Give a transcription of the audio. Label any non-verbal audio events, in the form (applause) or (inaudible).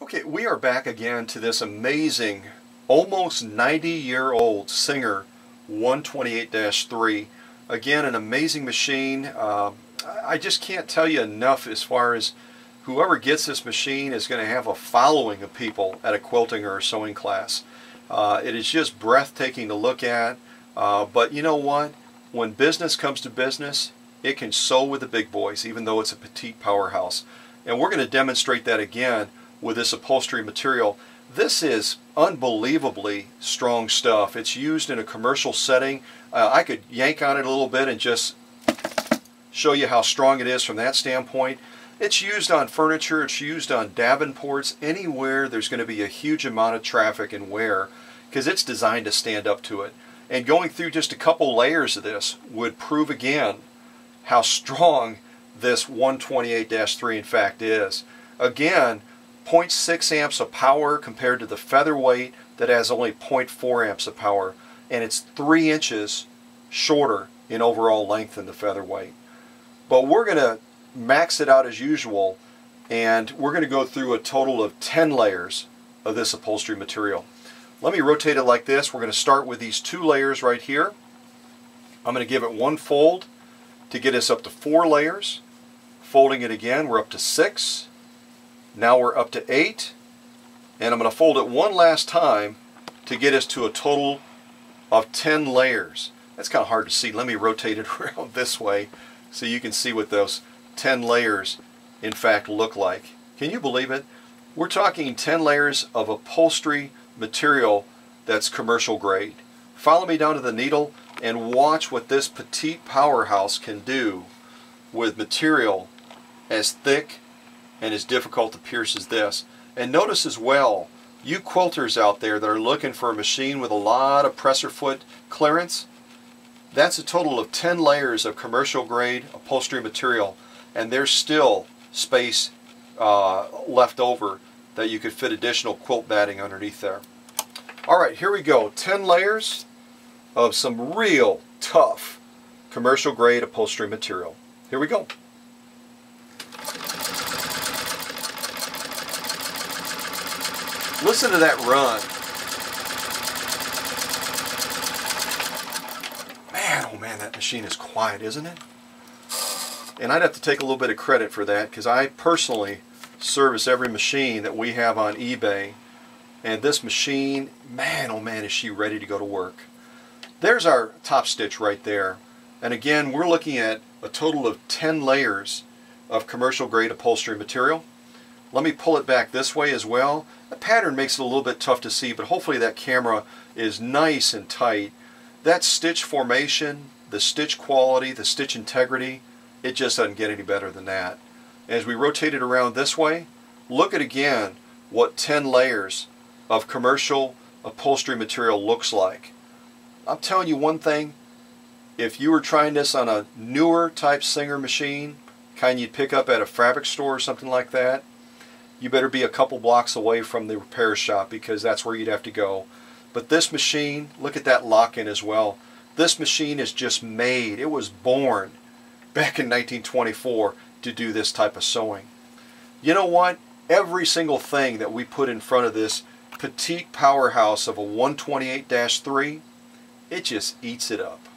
Okay, we are back again to this amazing, almost 90 year old Singer 128-3. Again, an amazing machine. Uh, I just can't tell you enough as far as whoever gets this machine is going to have a following of people at a quilting or a sewing class. Uh, it is just breathtaking to look at. Uh, but you know what? When business comes to business, it can sew with the big boys, even though it's a petite powerhouse. And we're going to demonstrate that again with this upholstery material. This is unbelievably strong stuff. It's used in a commercial setting. Uh, I could yank on it a little bit and just show you how strong it is from that standpoint. It's used on furniture, it's used on Davenports, anywhere there's going to be a huge amount of traffic and wear because it's designed to stand up to it. And going through just a couple layers of this would prove again how (laughs) strong this 128-3 in fact is. Again, 0.6 amps of power compared to the featherweight that has only 0.4 amps of power and it's 3 inches shorter in overall length than the featherweight. But we're going to max it out as usual and we're going to go through a total of 10 layers of this upholstery material. Let me rotate it like this. We're going to start with these two layers right here. I'm going to give it one fold to get us up to four layers. Folding it again, we're up to six. Now we're up to 8 and I'm going to fold it one last time to get us to a total of 10 layers. That's kind of hard to see. Let me rotate it (laughs) around this way so you can see what those 10 layers in fact look like. Can you believe it? We're talking 10 layers of upholstery material that's commercial grade. Follow me down to the needle and watch what this petite powerhouse can do with material as thick and as difficult to pierce as this. And notice as well, you quilters out there that are looking for a machine with a lot of presser foot clearance, that's a total of 10 layers of commercial grade upholstery material and there's still space uh, left over that you could fit additional quilt batting underneath there. Alright, here we go. 10 layers of some real tough commercial grade upholstery material. Here we go. Listen to that run. Man, oh man, that machine is quiet, isn't it? And I'd have to take a little bit of credit for that because I personally service every machine that we have on eBay. And this machine, man, oh man, is she ready to go to work. There's our top stitch right there. And again, we're looking at a total of 10 layers of commercial grade upholstery material. Let me pull it back this way as well. The pattern makes it a little bit tough to see, but hopefully that camera is nice and tight. That stitch formation, the stitch quality, the stitch integrity, it just doesn't get any better than that. As we rotate it around this way, look at again what 10 layers of commercial upholstery material looks like. I'm telling you one thing, if you were trying this on a newer type Singer machine, kind you'd pick up at a fabric store or something like that, you better be a couple blocks away from the repair shop because that's where you'd have to go. But this machine, look at that lock-in as well. This machine is just made, it was born back in 1924 to do this type of sewing. You know what? Every single thing that we put in front of this petite powerhouse of a 128-3, it just eats it up.